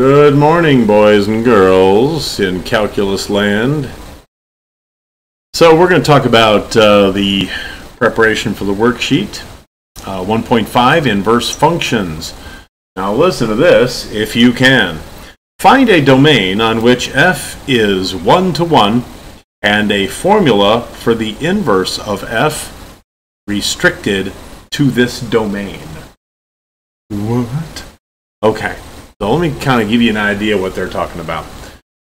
Good morning, boys and girls in calculus land. So, we're going to talk about uh, the preparation for the worksheet uh, 1.5 inverse functions. Now, listen to this if you can. Find a domain on which f is 1 to 1 and a formula for the inverse of f restricted to this domain. What? Okay, so let me kind of give you an idea what they're talking about.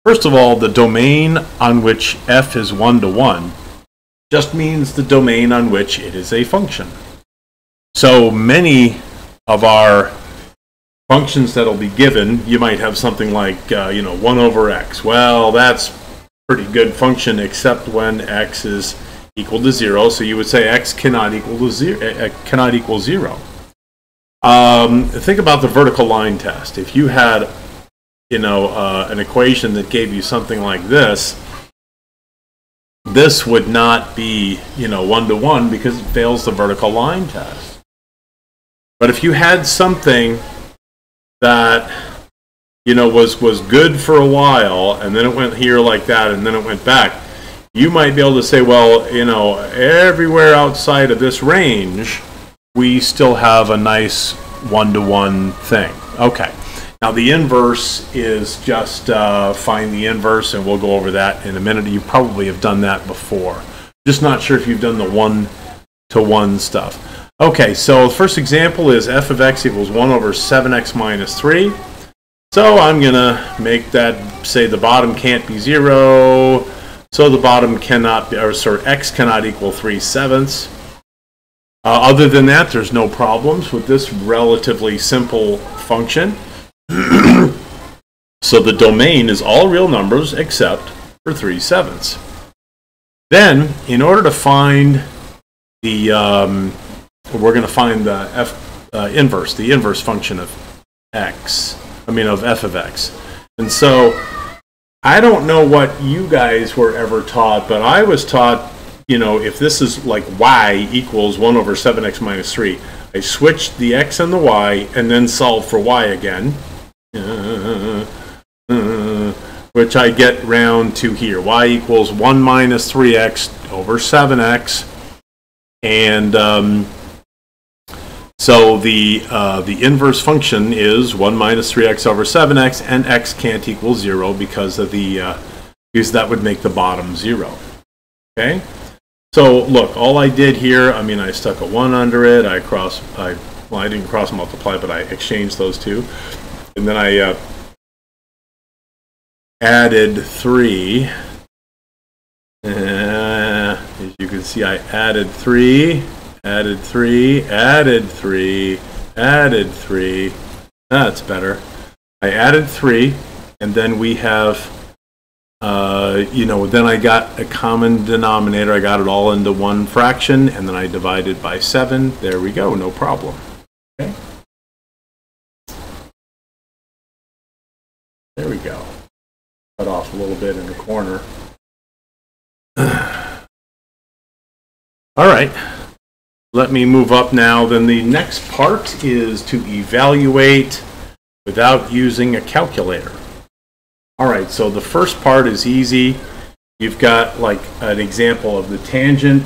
First of all, the domain on which f is 1 to 1 just means the domain on which it is a function. So many of our functions that'll be given, you might have something like, uh, you know, 1 over x. Well, that's pretty good function except when x is equal to 0. So you would say x cannot equal to 0. Uh, cannot equal 0. Um, think about the vertical line test. If you had, you know, uh, an equation that gave you something like this, this would not be, you know, one to one because it fails the vertical line test. But if you had something that, you know, was was good for a while and then it went here like that and then it went back, you might be able to say, well, you know, everywhere outside of this range, we still have a nice one to one thing. Okay. Now the inverse is just uh, find the inverse, and we'll go over that in a minute. You probably have done that before. Just not sure if you've done the one to one stuff. Okay, so the first example is f of x equals 1 over 7x minus 3. So I'm going to make that say the bottom can't be 0. So the bottom cannot be, or sorry, x cannot equal 3 sevenths. Uh, other than that, there's no problems with this relatively simple function. so the domain is all real numbers except for 3 sevenths. Then, in order to find the, um, we're going to find the f uh, inverse, the inverse function of x, I mean of f of x. And so, I don't know what you guys were ever taught, but I was taught, you know, if this is like y equals 1 over 7x minus 3, I switch the x and the y and then solve for y again uh, uh, which I get round to here. y equals 1 minus 3x over 7x. And um, so the, uh, the inverse function is 1 minus 3x over 7x, and x can't equal 0 because of the, uh, because that would make the bottom 0. Okay? So look, all I did here, I mean, I stuck a 1 under it, I cross, I, well, I didn't cross multiply, but I exchanged those two and then I uh, added three. Uh, as you can see, I added three, added three, added three, added three. That's better. I added three, and then we have, uh, you know, then I got a common denominator. I got it all into one fraction, and then I divided by seven. There we go, no problem. Okay. There we go. Cut off a little bit in the corner. All right. Let me move up now. Then the next part is to evaluate without using a calculator. All right, so the first part is easy. You've got like an example of the tangent,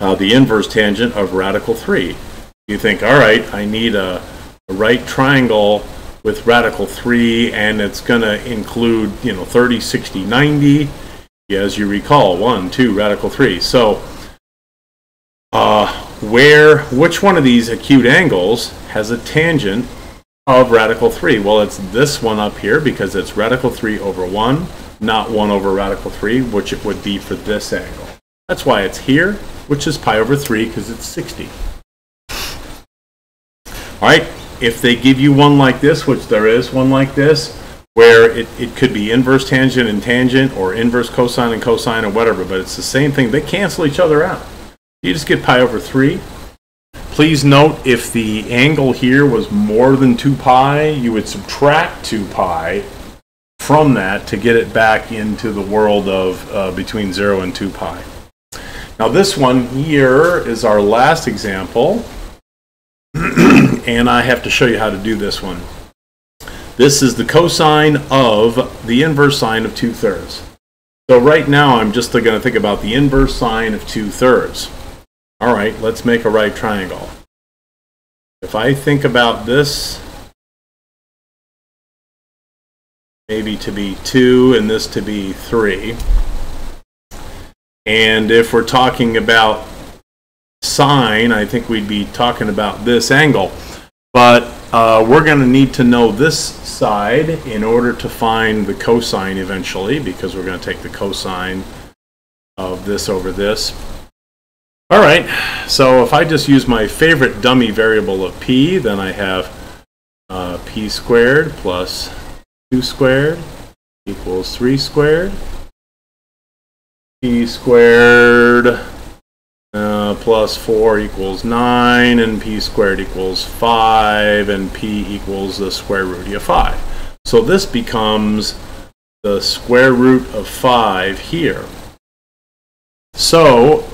uh, the inverse tangent of radical 3. You think, all right, I need a, a right triangle with radical 3 and it's going to include you know 30 60 90 as you recall 1 2 radical 3 so uh, where which one of these acute angles has a tangent of radical 3 well it's this one up here because it's radical 3 over 1 not 1 over radical 3 which it would be for this angle that's why it's here which is pi over 3 because it's 60 all right if they give you one like this, which there is one like this, where it, it could be inverse tangent and tangent or inverse cosine and cosine or whatever, but it's the same thing. They cancel each other out. You just get pi over 3. Please note if the angle here was more than 2 pi, you would subtract 2 pi from that to get it back into the world of uh, between 0 and 2 pi. Now this one here is our last example. and I have to show you how to do this one. This is the cosine of the inverse sine of 2 thirds. So right now I'm just going to think about the inverse sine of 2 thirds. All right, let's make a right triangle. If I think about this maybe to be 2 and this to be 3. And if we're talking about sine, I think we'd be talking about this angle. But uh, we're going to need to know this side in order to find the cosine eventually, because we're going to take the cosine of this over this. All right, so if I just use my favorite dummy variable of p, then I have uh, p squared plus 2 squared equals 3 squared. p squared uh, plus 4 equals 9, and p squared equals 5, and p equals the square root of 5. So this becomes the square root of 5 here. So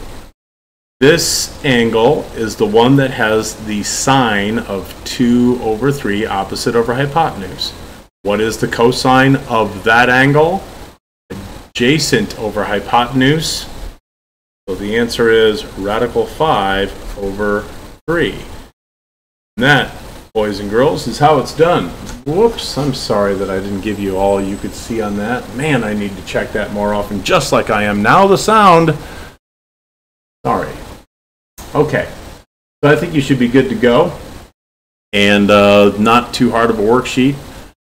this angle is the one that has the sine of 2 over 3 opposite over hypotenuse. What is the cosine of that angle? Adjacent over hypotenuse. So the answer is radical 5 over 3. And that, boys and girls, is how it's done. Whoops, I'm sorry that I didn't give you all you could see on that. Man, I need to check that more often, just like I am now the sound. Sorry. Okay, so I think you should be good to go. And uh, not too hard of a worksheet.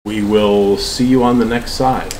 We will see you on the next side.